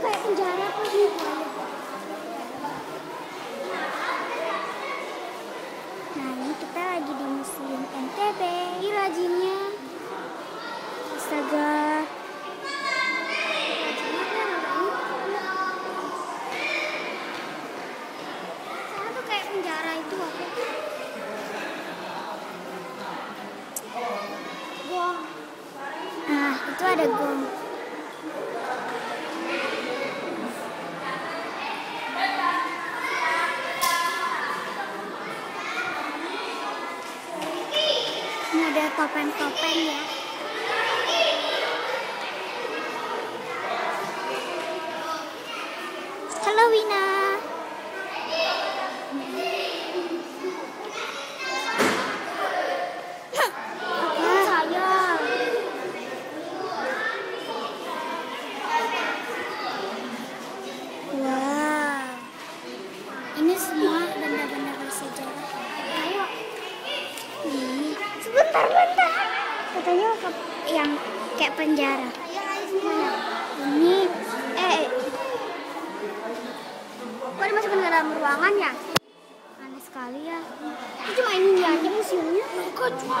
kayak. Nah ini kita lagi di museum NTB. Ini rajinnya. Astaga. Sana tuh kayak penjara itu apa? Wah. Nah, itu ada gong. Ini ada topeng-topeng ya. Halo Wina. Yang kayak penjara. Ini, eh, kok dimasukin ke dalam ruangan ya? Aneh sekali ya. Ini cuma ini aja museumnya. Kok cuma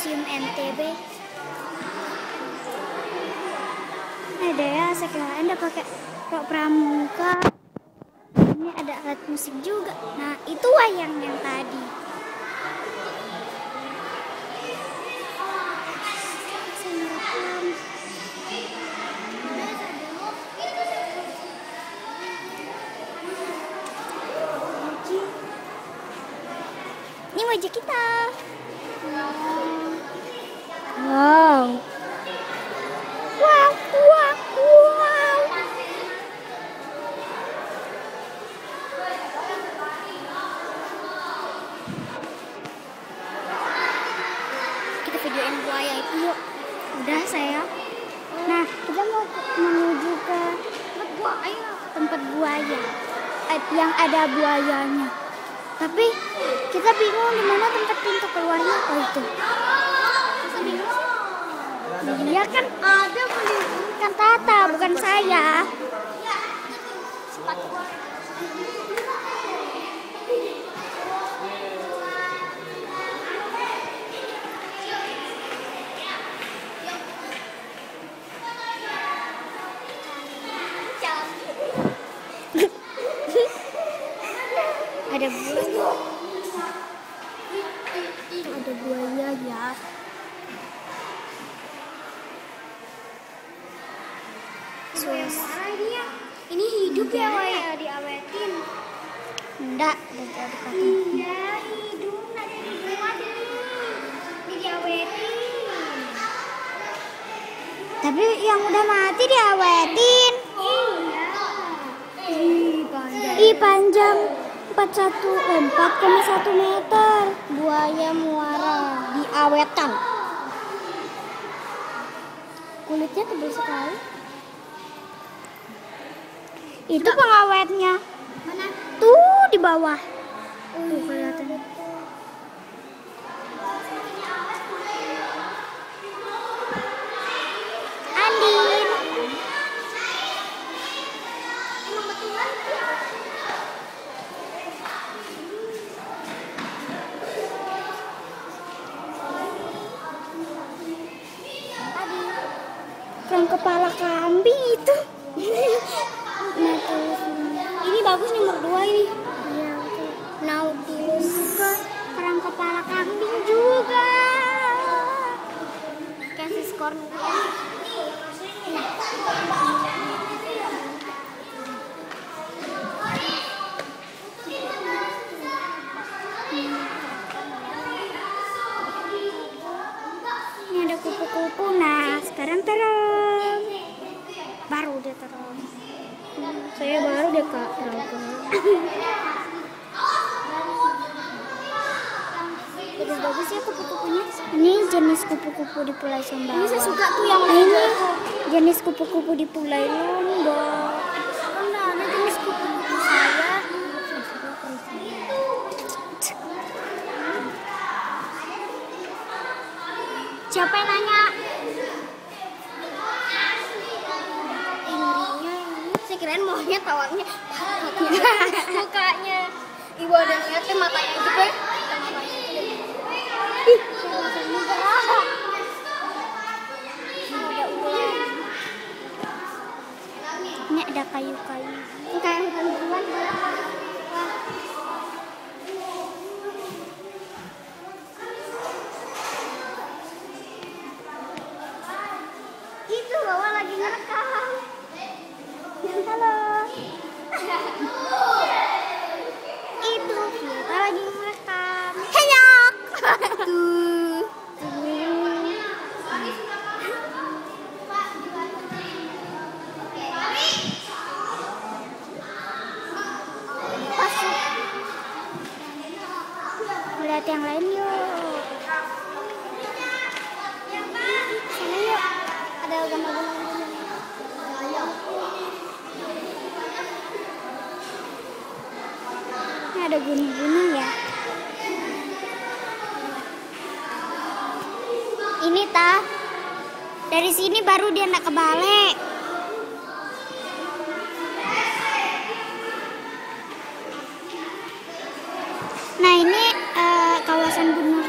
museum NTB. Ada ya, kira Anda pakai rok pramuka. Ini ada alat musik juga. Nah, itu wayang yang tadi. Udah saya. Nah, kita mau menuju ke tempat buaya. Tempat buaya. Eh, yang ada buayanya. Tapi kita bingung di mana tempat pintu keluarnya. Oh itu. Dia kan ada kan Tata bukan saya. Ada buaya. Ada buaya ya. Ini ya. Ini hidup ya, Wak, ya diawetin. Enggak, udah jadi kata. Iya, hidup. Nanti dibuat ini. Ini diawetin. Tapi yang udah mati diawetin. Iya. Ih, panjang. Ih panjang 41 eh, 4,1 meter. Buaya muara diawetkan. Kulitnya tebal sekali. Itu pengawetnya. Mana? Tuh di bawah. Tuh kelihatan. kupu-kupu. Nah sekarang terong baru dia terong hmm, saya baru deh kak terong skor. bagus ya kupu-kupunya. Ini jenis kupu-kupu di Pulau Sumbawa. Ini saya suka tuh yang Nah, ini jenis kupu-kupu di Pulau Lombok. Nah, ini jenis kupu-kupu saya. Siapa yang nanya? Ininya ini. Saya kirain maunya tawanya. Mukanya. Ibu ada lihatnya matanya gitu ya. Matanya gitu. Ih, matanya gerah. Ada ular. Ini ada kayu-kayu. Ini kayak hutan buruan. Wah. Itu bawa lagi ngerekam. Halo. Itu kita lagi merekam. Henyok. Tuh. Lihat yang lain yuk. Sana yuk. Ada gambar-gambar ini. Ini ada gunung-gunung ya. Ini ta. Dari sini baru dia nak ke balik. Nah ini eh, kawasan Gunung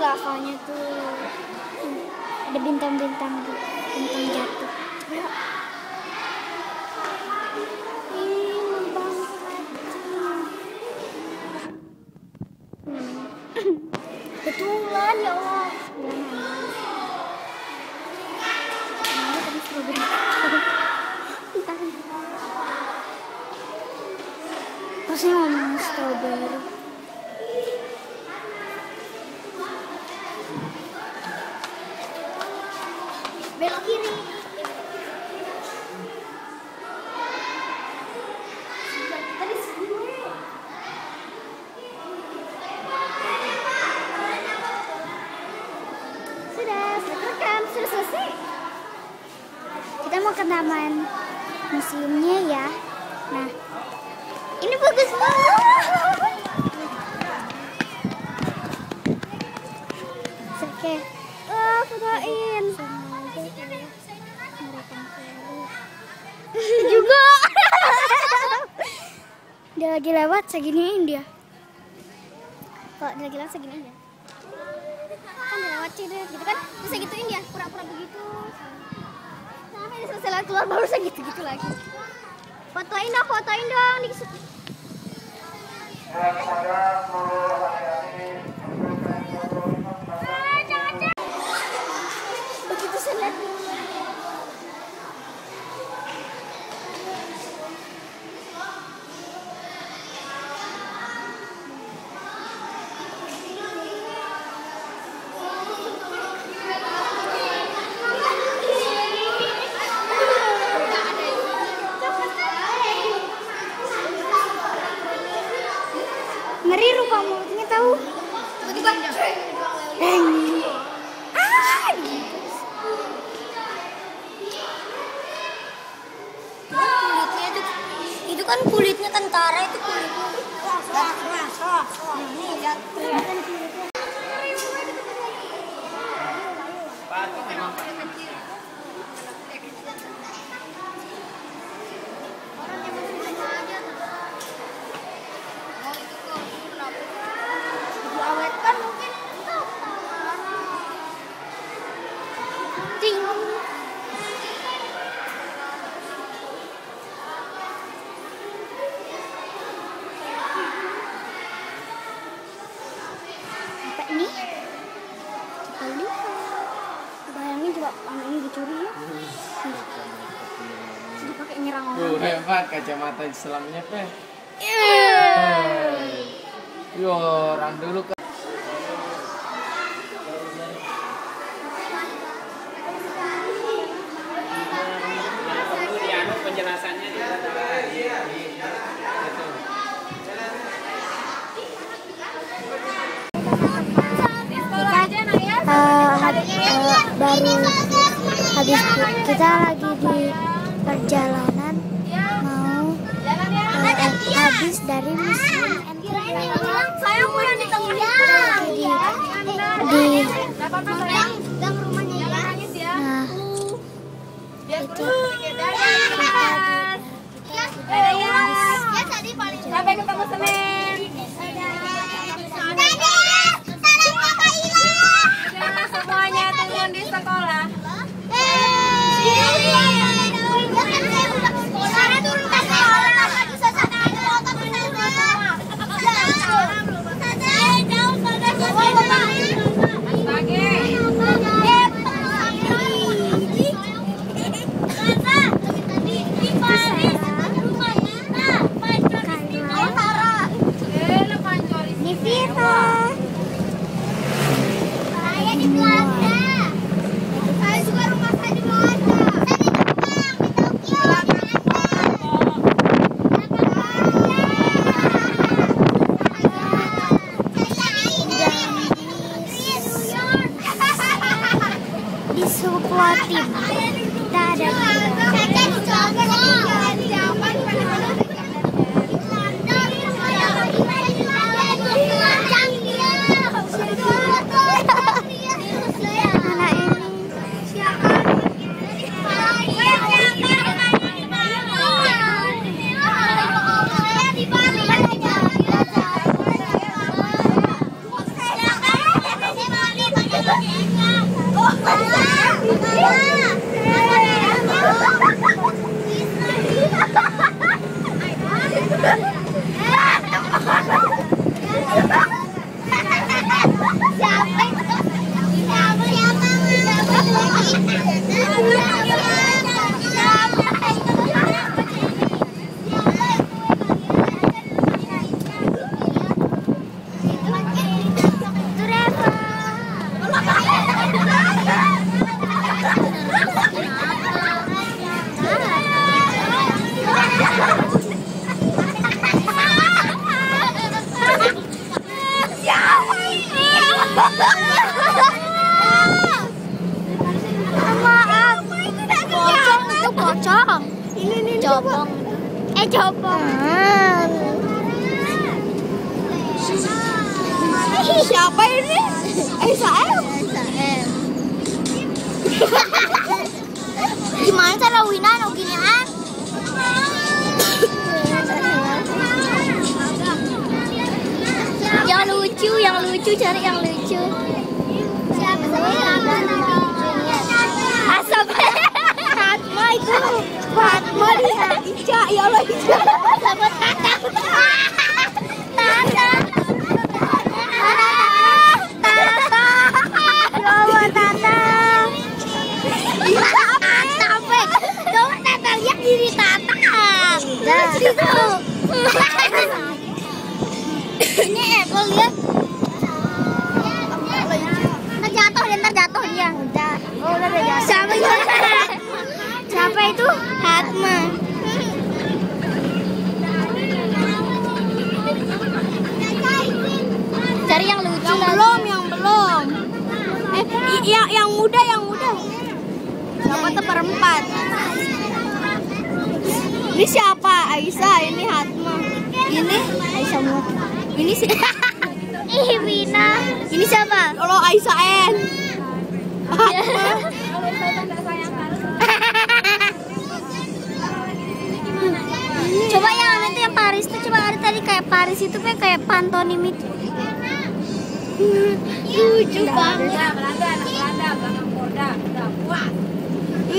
lavanya tuh. Ada bintang-bintang bintang jatuh. Membang Betulan ya Allah. Pasti ngomong strawberry. Ke taman museumnya ya. Nah, ini bagus banget. Oke. Ah, fotoin. juga. dia lagi lewat seginiin dia. Kalau dia lagi lewat segini aja. Kan dia lewat sih dia gitu kan. Saya gituin dia, pura-pura begitu. Lewat keluar baru saya gitu-gitu lagi. Fotoin dong, fotoin dong. Kan kulitnya tentara itu kulitnya. Diawetkan mungkin. Ting. Apa ini? Coba lihat. Bayangin coba anak ini dicuri ya. Dipakai nyerang Tuh orang. hebat kacamata Islamnya pe. Iya. Yo orang dulu kan. penjelasannya Eh, had- eh, baru habis kita lagi di perjalanan mau eh, habis dari museum Saya mau yang di tengah. lagi di Maaf. Itu. Eh. Siapa ini? Saya. Gimana cara Wina no gini ah? Yang lucu, yang lucu cari yang lucu. Siapa siapa Asap. Fatma itu. Fatma. Ica, ya Allah Ica. seperempat. Ini siapa? Aisyah, ini Hatma. Ini Aisyah Mu. Ini si Ih, Wina. Ini siapa? lo Aisyah N. Coba yang aneh yang Paris tuh coba ada tadi kayak Paris itu kayak kayak pantonim itu lucu banget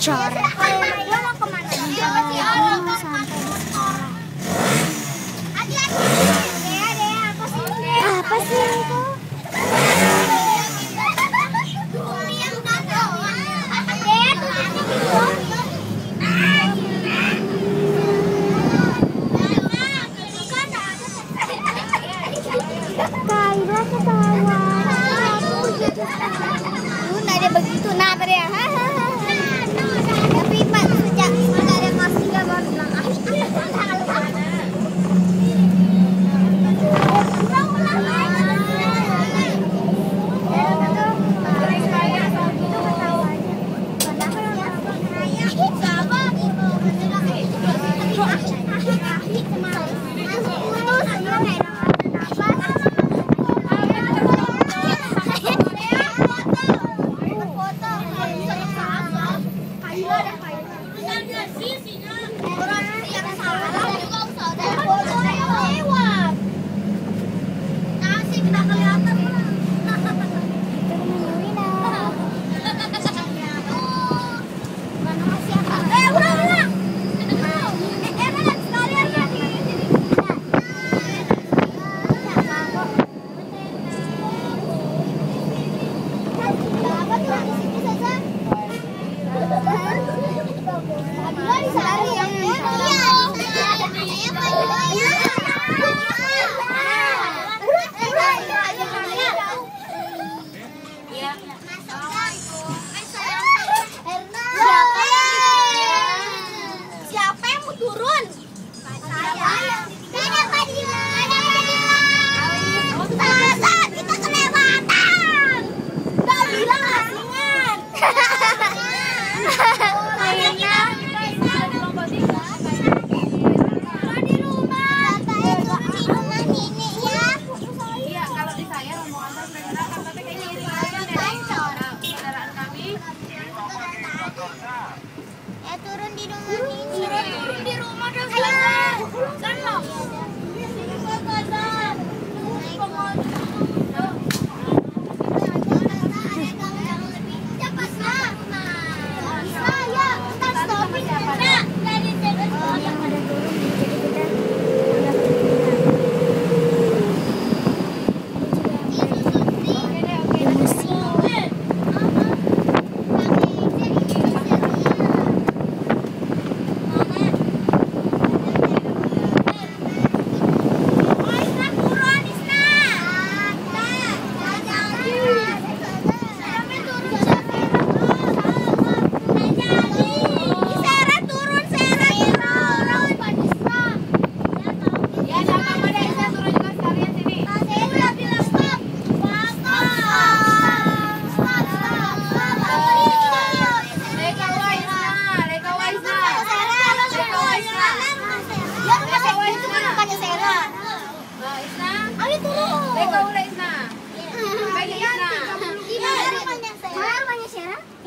char.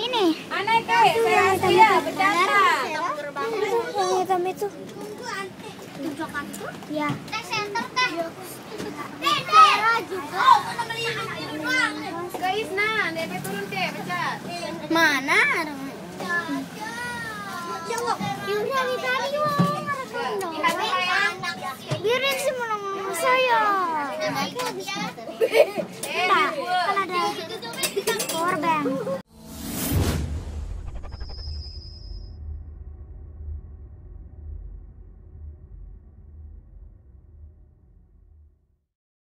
Ini. Aneh kayak saya Asia bercanda. Yang hitam itu. Ya. Teh center teh. Mana. Biarin sih ngomong saya. Eh, Nah, kan ada